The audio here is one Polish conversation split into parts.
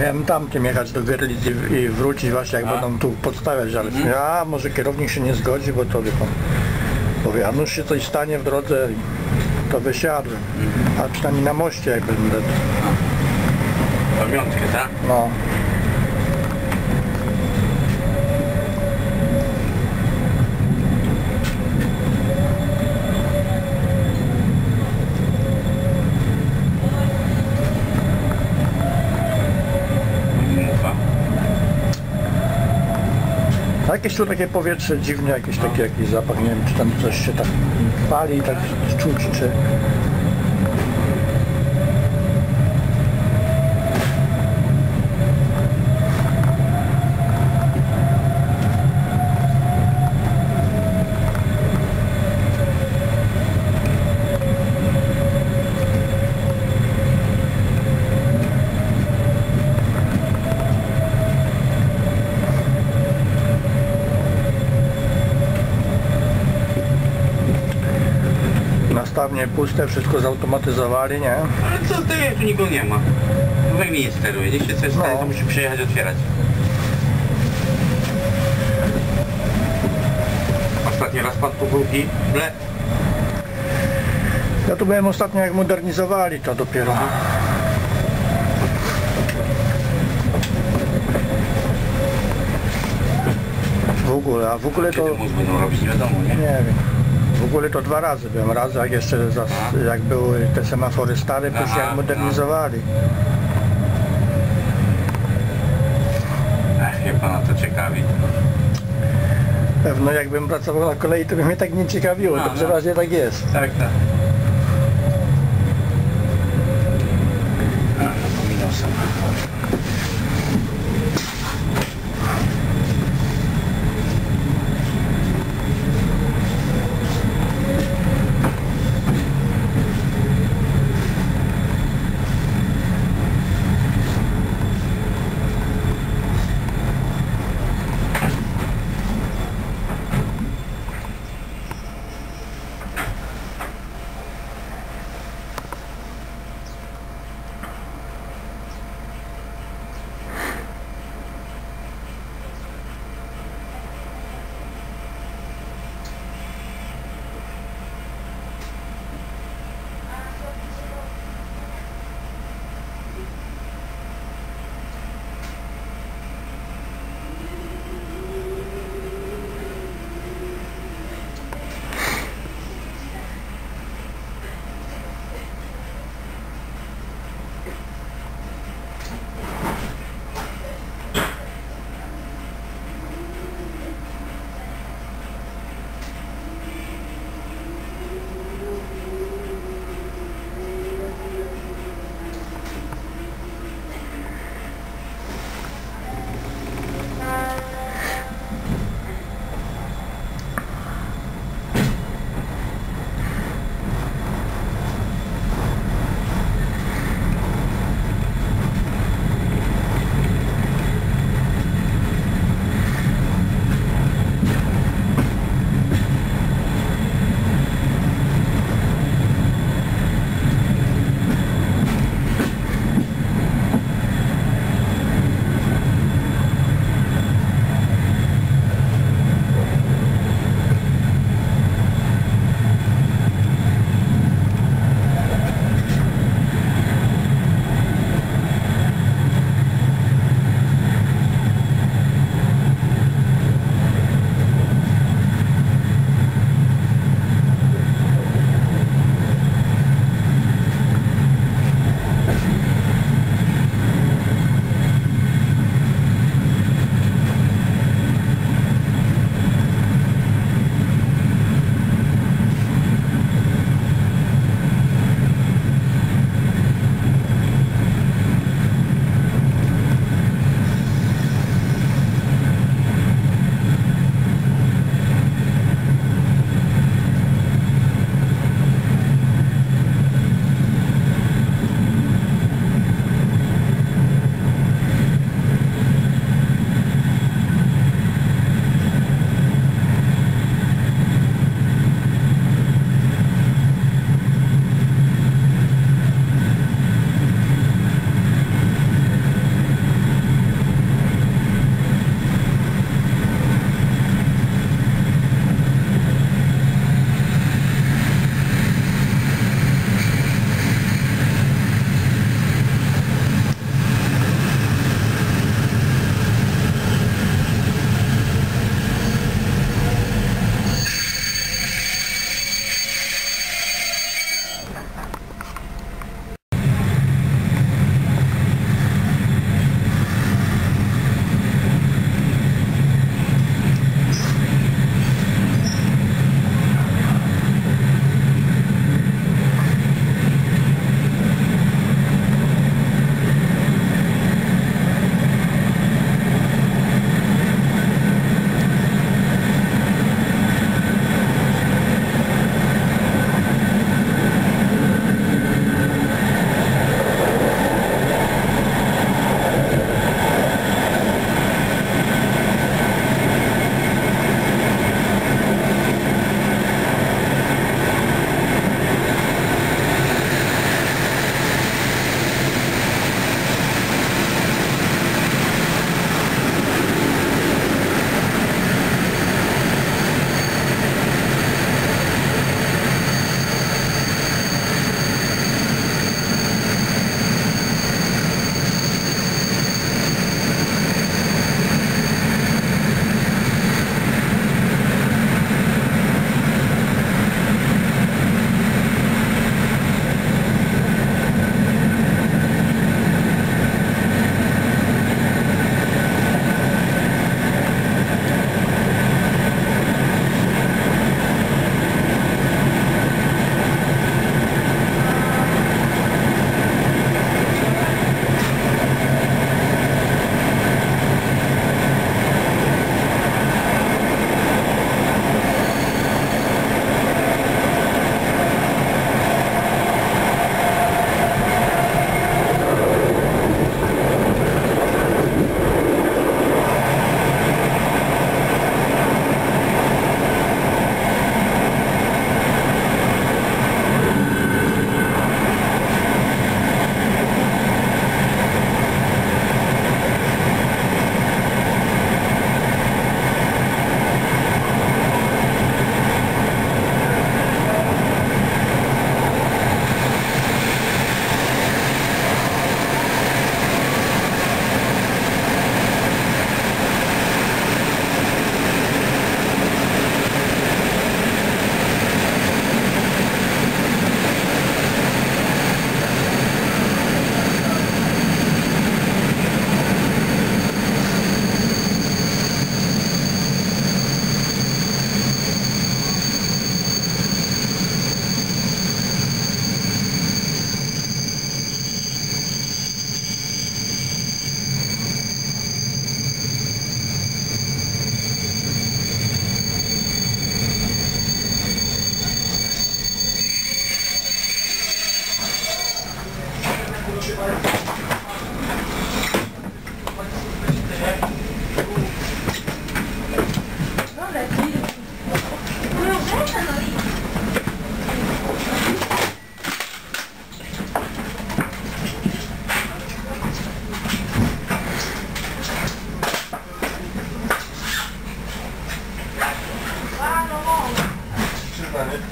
Miałem tamtym jechać do Gerlic i, i wrócić właśnie jak A? będą tu podstawiać, ale Mhm. a może kierownik się nie zgodzi, bo to wie pan. Mówię, a nuż się coś stanie w drodze, to wysiadłem. Mhm. A przynajmniej na moście jak będę. Pamiątkę, tak? No. Mufa. A Jakieś tu takie powietrze dziwne, jakieś takie jakiś zapach, nie wiem czy tam coś się tak pali, tak czuć, czy... Puste, wszystko zautomatyzowali, nie? Ale co ty, tu nikogo nie ma. Mnie nie steruje. Jeśli coś stanie, No. to musi przyjechać otwierać. Ostatni raz padł po i ble. Ja tu byłem ostatnio jak modernizowali to dopiero. W ogóle, a w ogóle to... Kiedy mózg będą robić, nie wiadomo, nie? Nie wiem. W ogóle to dwa razy byłem. Raz jak jeszcze za, jak były te semafory stare, później jak modernizowali. Ech, wie pana, to ciekawi. Pewno jakbym pracował na kolei, to by mnie tak nie ciekawiło. No, To no. przeważnie tak jest. Tak, tak.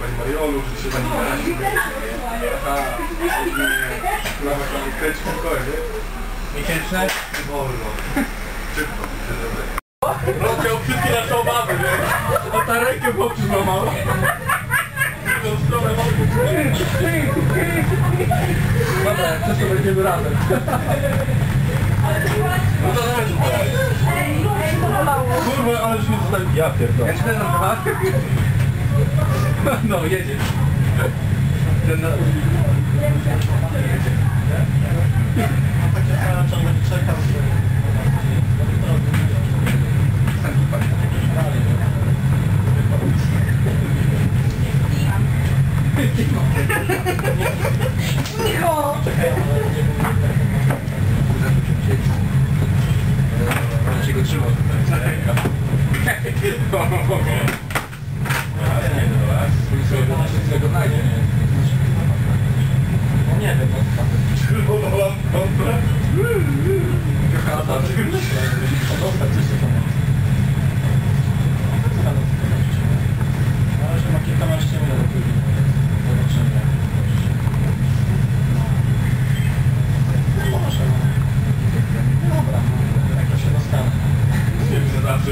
Pani Mariolu, że się Pani wyrazi. A, na Pani kręci pokoju, nie? Miesięczne? Wolno. Szybko. Rozdział wszystkie nasze obawy, nie? A ta rękę w oczy złamał. Tą stronę w oczy. Dobra, wszystko będziemy razem. No to dawaj. Kurwa, ale już mnie zostawi. Ja pierdolę. Jak się? No, jedziesz. Ten na... Się go trzymał. Nie wiem, Czerwona lampka. ma kilkanaście minut do zobaczenia. No może. Dobra, jak to się dostanę. Nie wiem, zawsze.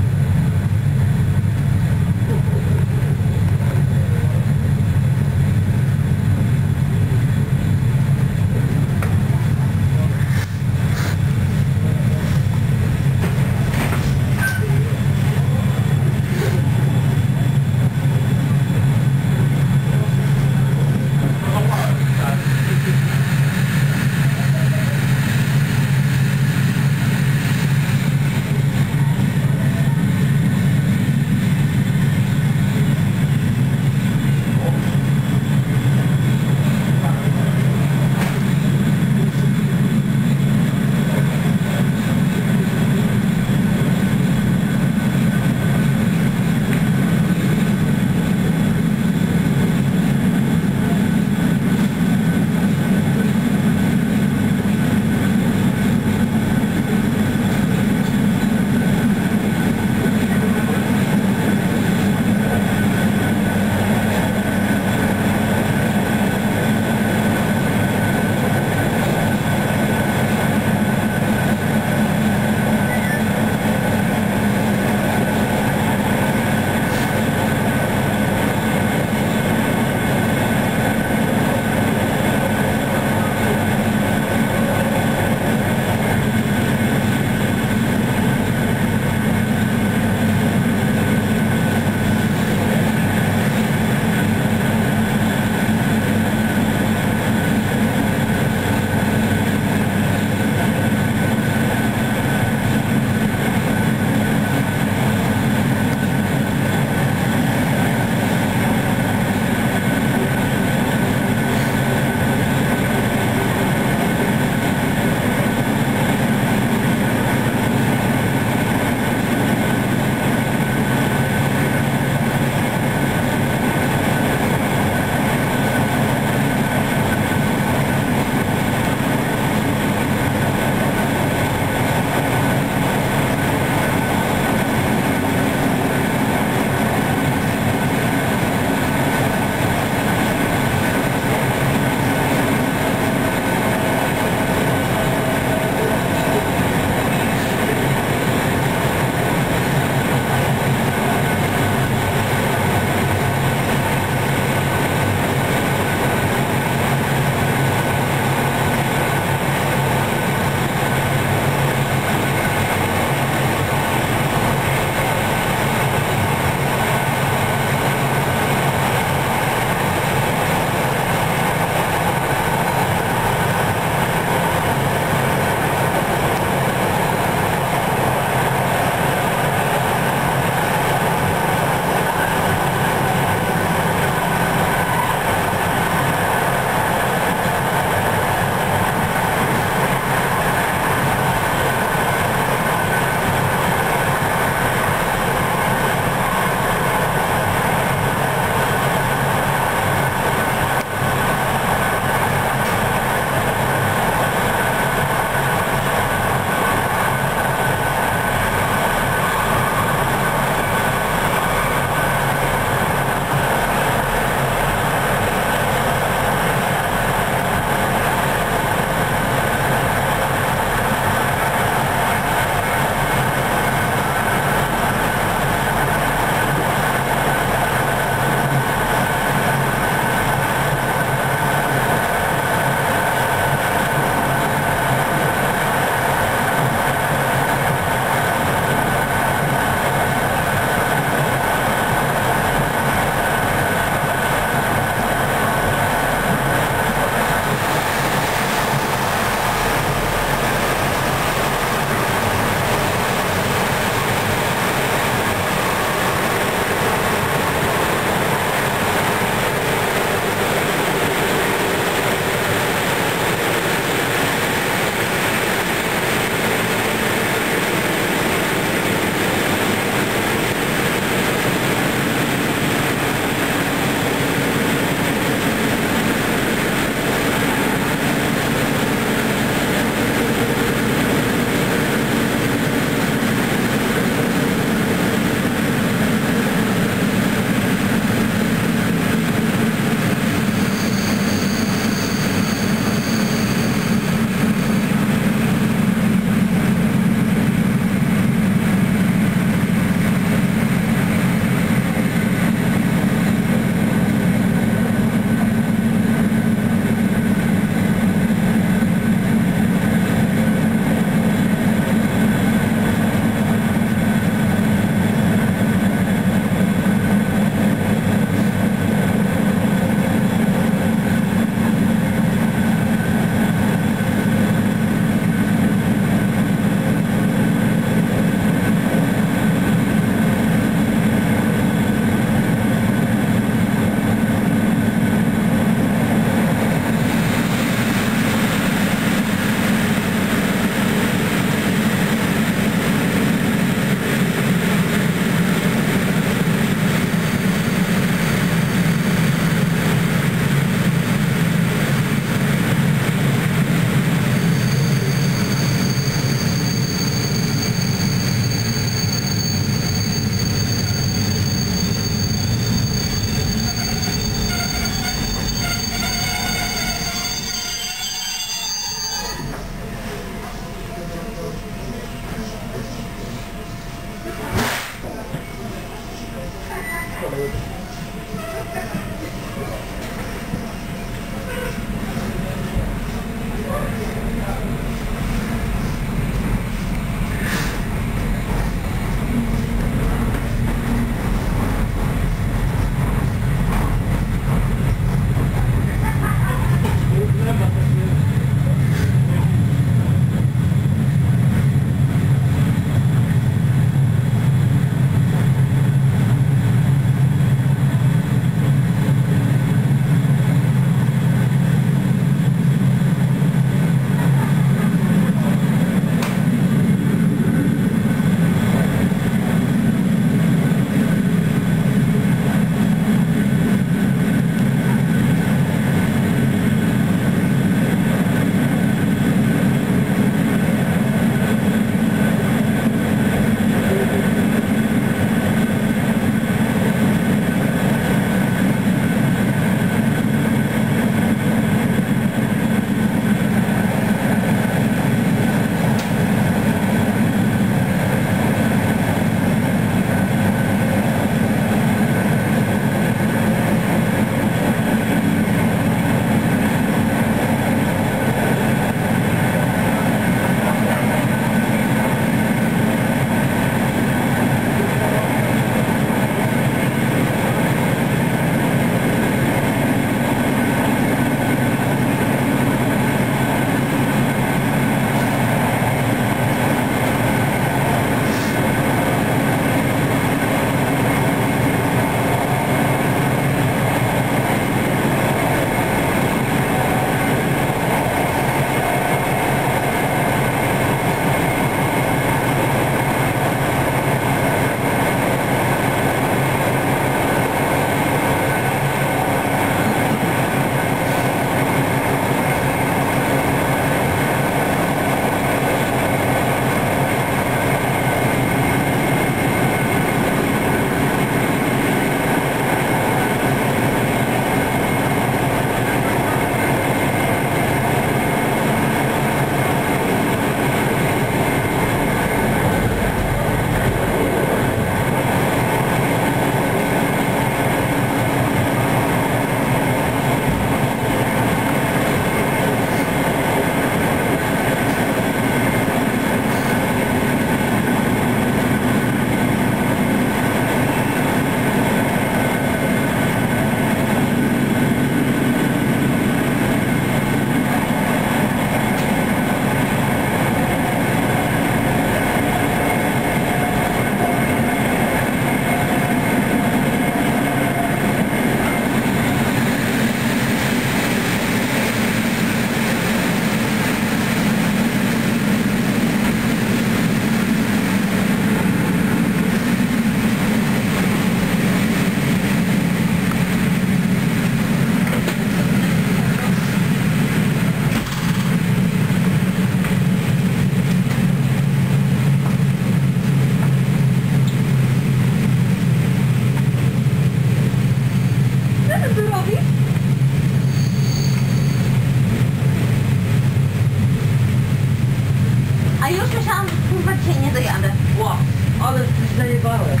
Ty zajebałeś.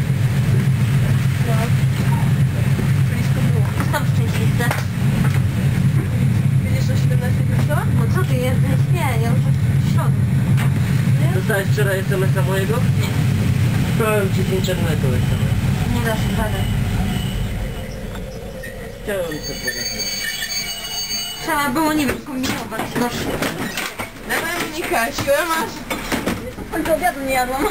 Blisko było. Jestem szczęśliwca. Widzisz, że 17 wróciła? No co ty jesteś? Nie, ja już w środę. Dostałeś wczoraj SMS-a mojego? Nie. Dałem ci z internetu SMS. Nie da się żaden. Chciałem to powiedzieć. Trzeba było, nie wiem, kombinować. No Dawaj Monika, siłę masz. do obiadu nie jadłam.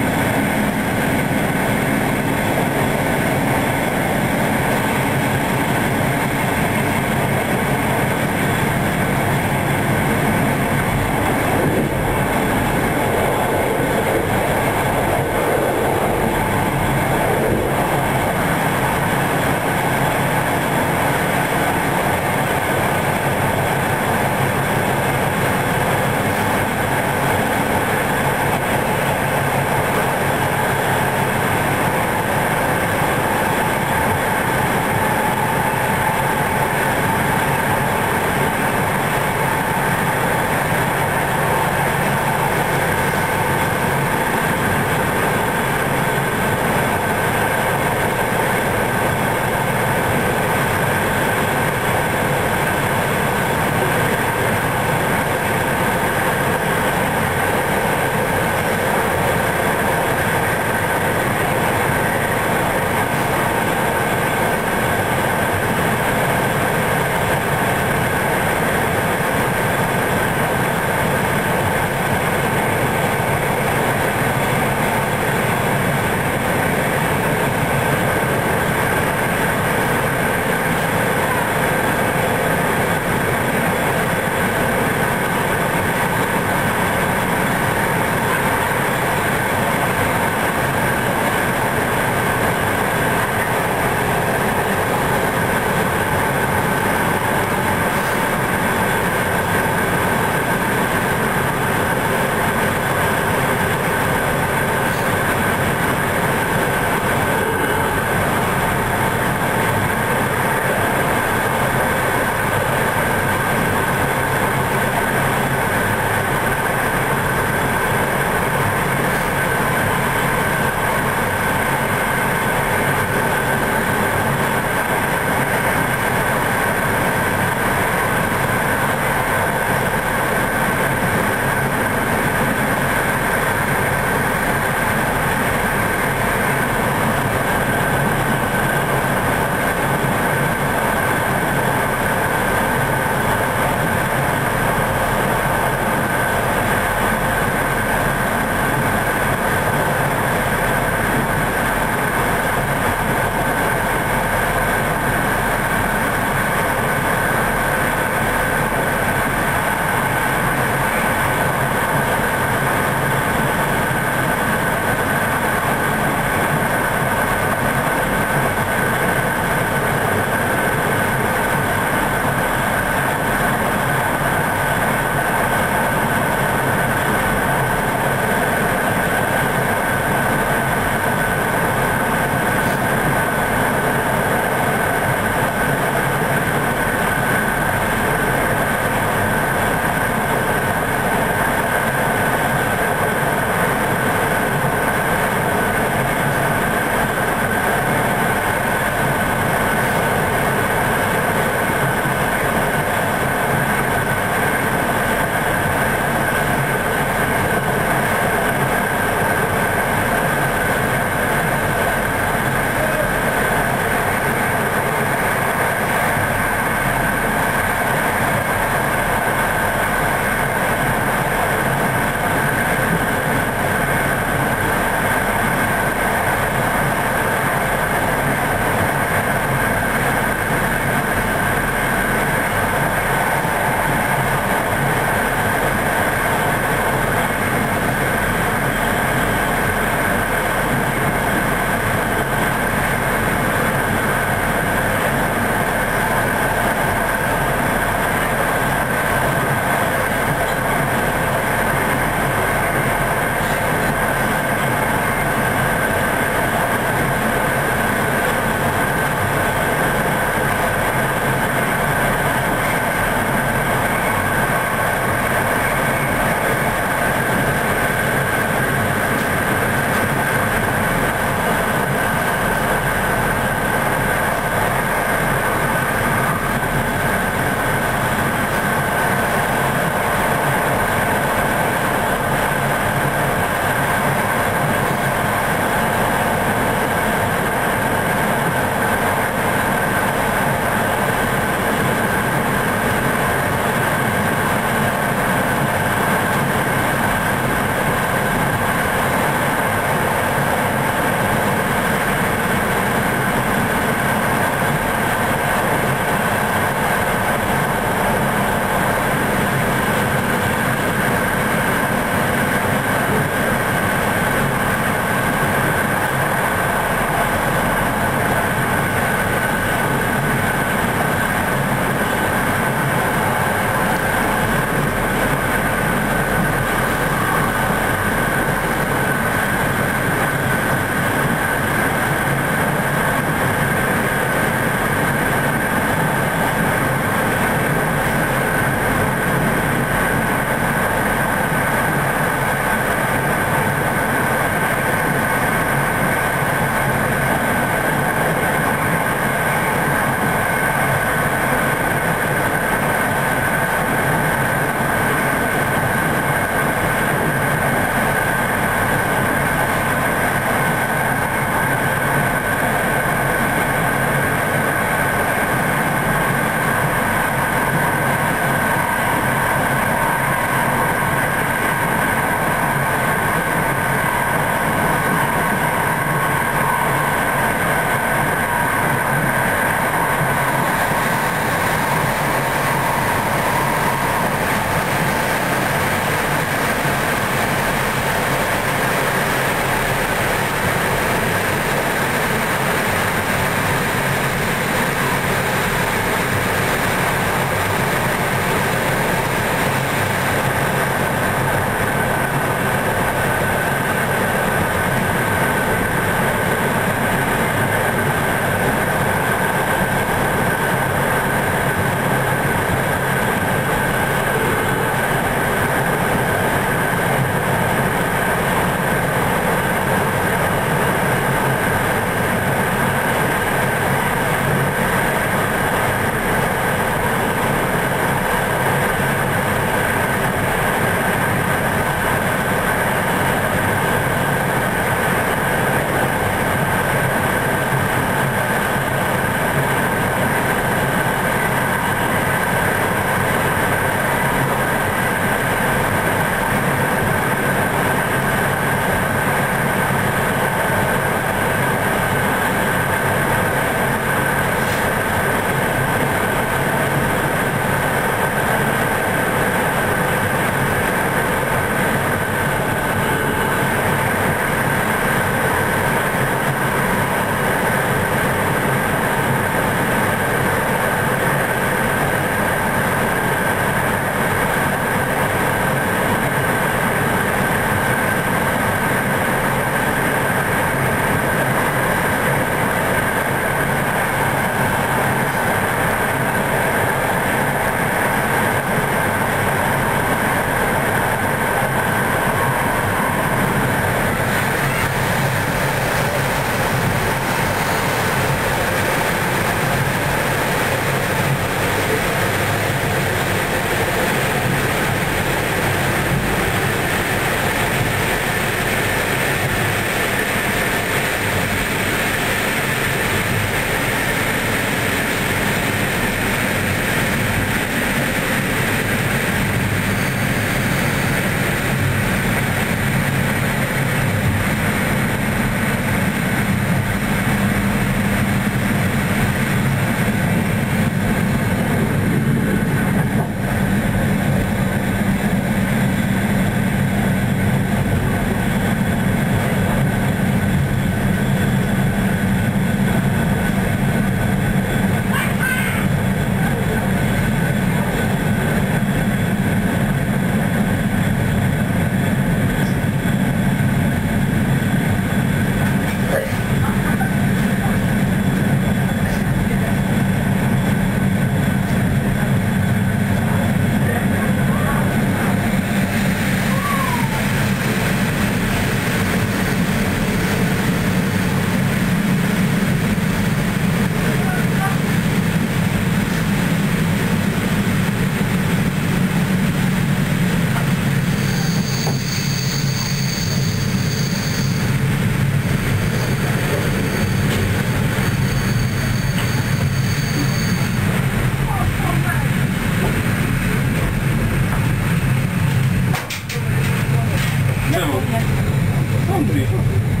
Vamos ver.